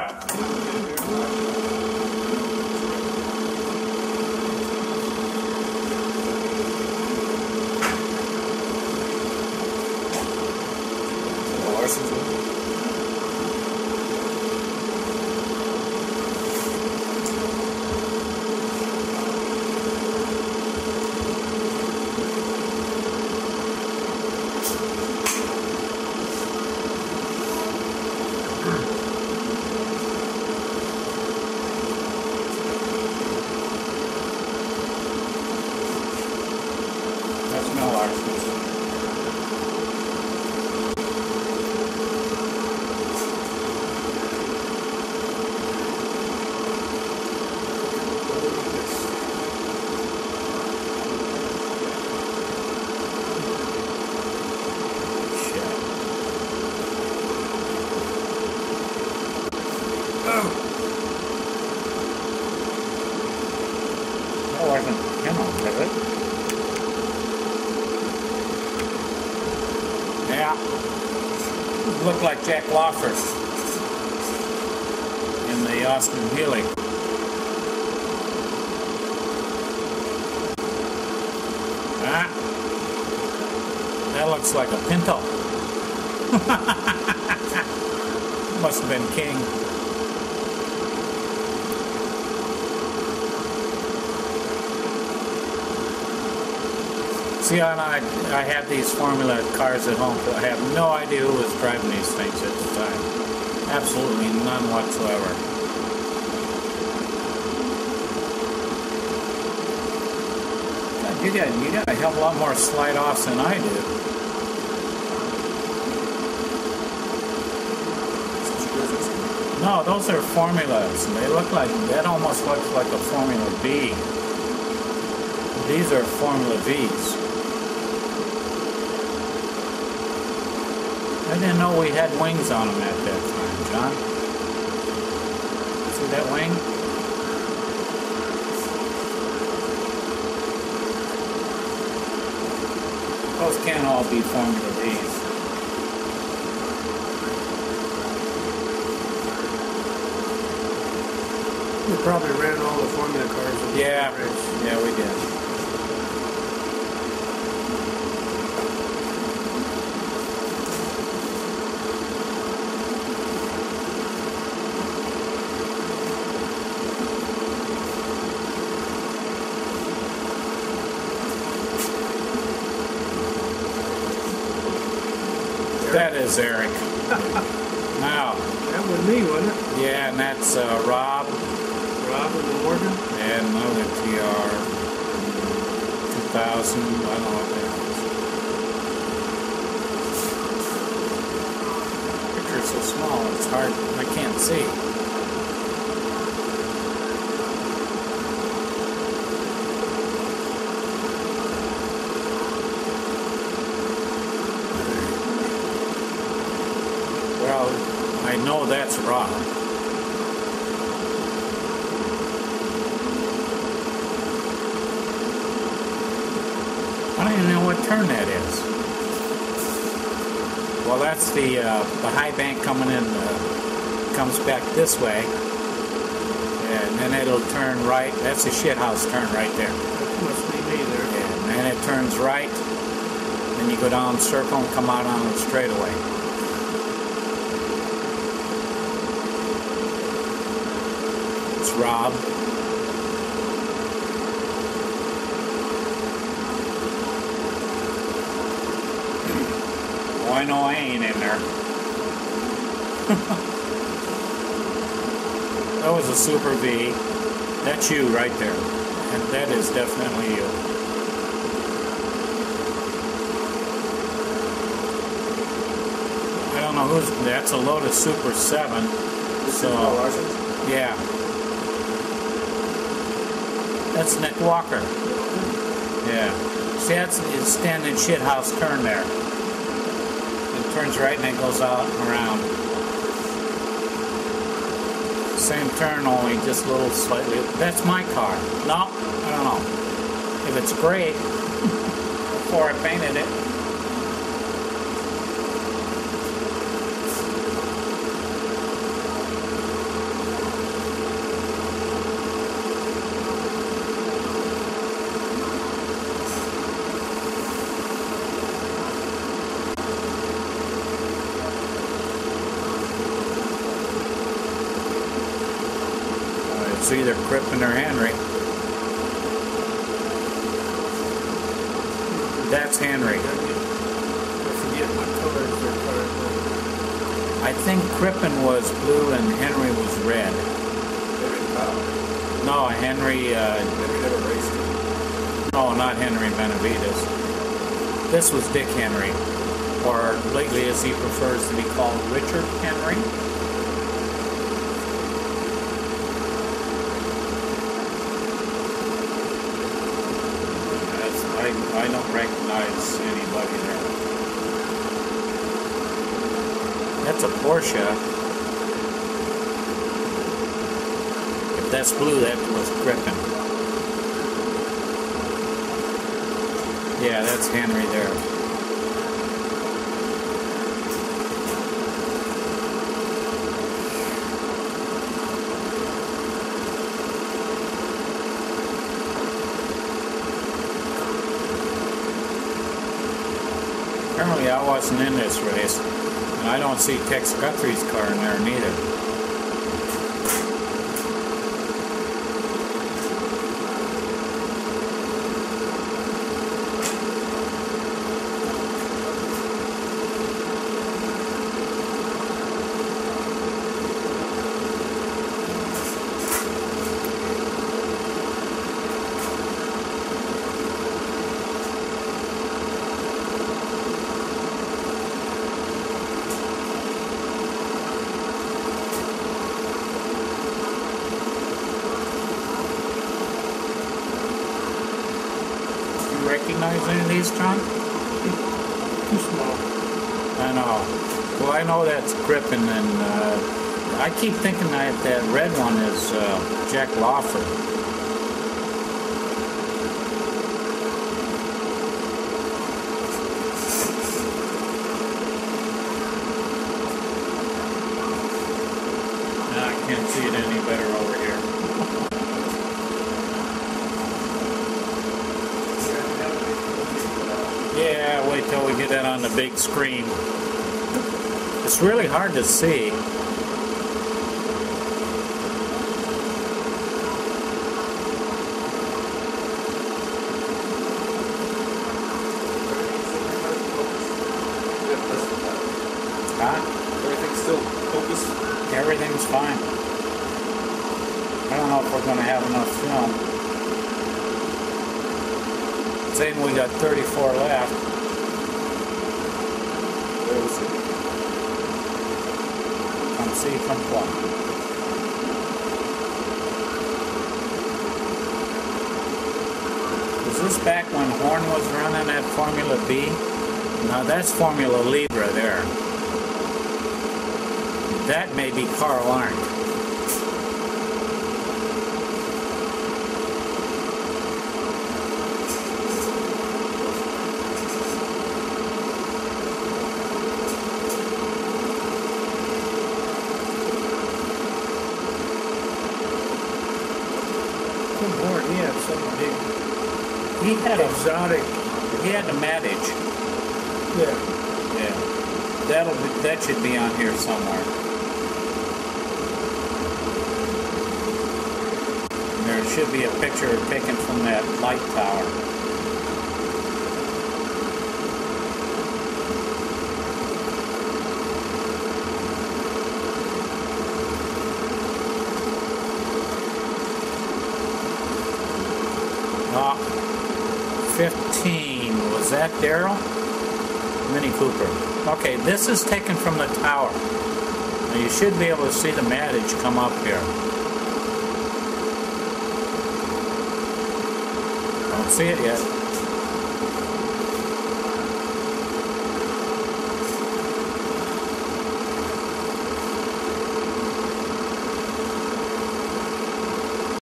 That's Mel Larson. That wasn't him on was it? Yeah. Like Jack Lawford in the Austin Healey. Ah. That looks like a Pinto. Must have been King. See, I, I have these Formula cars at home, but I have no idea who was driving these things at the time. Absolutely none whatsoever. You got, you got a hell of a lot more slide offs than I do. No, those are formulas. They look like, that almost looks like a Formula B. These are Formula Vs. I didn't know we had wings on them at that time, John. See that wing? Those can't all be Formula Vs. We probably ran all the Formula cars. Yeah, yeah, we did. Is Eric. Now, That was me, wasn't it? yeah, and that's uh, Rob Rob and Morgan. and another TR 2000. I don't know what that is. Picture's so small, it's hard. I can't see. Well, I know that's wrong. I don't even know what turn that is. Well, that's the uh, the high bank coming in, uh, comes back this way, and then it'll turn right. That's the shit house turn right there. Must be there. And then it turns right, then you go down circle and come out on the straightaway. Rob. Oh, I know I ain't in there. that was a Super V. That's you right there. And that is definitely you. I don't know who's that's a Lotus Super 7. So yeah. That's Nick Walker. Yeah. See that's it's standing shit house turn there. It turns right and then goes out and around. Same turn only just a little slightly that's my car. No, I don't know. If it's gray before I painted it. Was either Crippen or Henry. That's Henry. Their. I think Crippen was blue and Henry was red. No, Henry, uh, no, not Henry Benavides. This was Dick Henry, or lately as he prefers to be called, Richard Henry. That's, I, don't recognize anybody there. That's a Porsche. If that's blue, that was Griffin. Yeah, that's Henry there. Apparently I wasn't in this race, and I don't see Tex Guthrie's car in there neither. Recognize any of these, John? Too small. I know. Well, I know that's Griffin, and uh, I keep thinking that that red one is uh, Jack Lawford. No, I can't see it any better over here. Yeah, wait till we get that on the big screen. It's really hard to see. Huh? Everything's still focused. Everything's fine. I don't know if we're going to have enough film. Saying we got 34 left. Come see, come play. Was this back when Horn was running at Formula B? Now that's Formula Libre there. That may be Carl Arndt. Good board. He had some big He had a exotic. he had a Matic. Yeah. Yeah. That'll be, that should be on here somewhere. There should be a picture taken from that light tower. Ah, 15. Was that Daryl? Mini Cooper. Okay, this is taken from the tower. Now you should be able to see the Matic come up here. Don't see it yet.